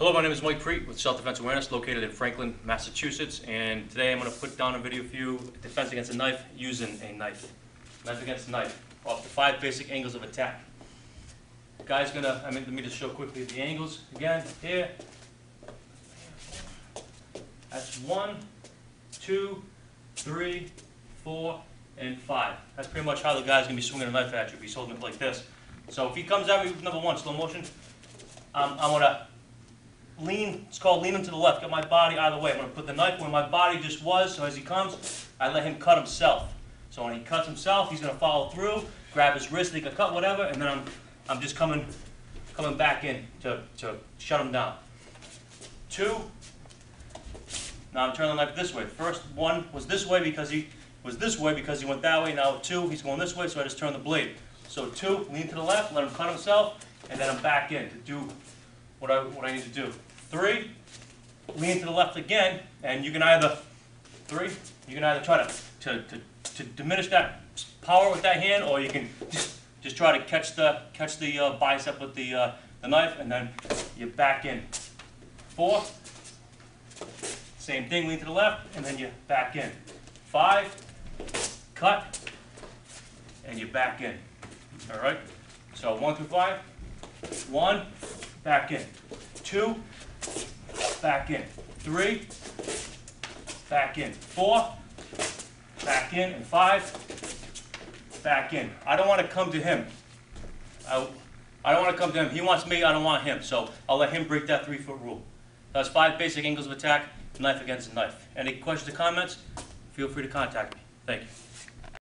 Hello, my name is Mike Preite with Self Defense Awareness, located in Franklin, Massachusetts, and today I'm going to put down a video for you, defense against a knife using a knife. Knife against a knife, off the five basic angles of attack. The Guy's gonna, I mean, let me just show quickly the angles again, here. That's one, two, three, four, and five. That's pretty much how the guy's gonna be swinging a knife at you, he's holding it like this. So if he comes at me with number one, slow motion, I'm, I'm gonna lean, it's called leaning to the left, get my body out of the way. I'm gonna put the knife where my body just was, so as he comes, I let him cut himself. So when he cuts himself, he's gonna follow through, grab his wrist, he can cut whatever, and then I'm, I'm just coming, coming back in to, to shut him down. Two, now I'm turning the knife this way. First one was this way because he, was this way because he went that way, now two, he's going this way, so I just turn the blade. So two, lean to the left, let him cut himself, and then I'm back in to do what I, what I need to do. Three, lean to the left again, and you can either, three, you can either try to, to, to, to diminish that power with that hand, or you can just, just try to catch the, catch the uh, bicep with the, uh, the knife, and then you back in. Four, same thing, lean to the left, and then you back in. Five, cut, and you back in. All right? So one through five, one, back in. Two, back in. Three, back in. Four, back in. And five, back in. I don't want to come to him. I, I don't want to come to him. He wants me, I don't want him. So I'll let him break that three-foot rule. That's five basic angles of attack, knife against knife. Any questions or comments? Feel free to contact me. Thank you.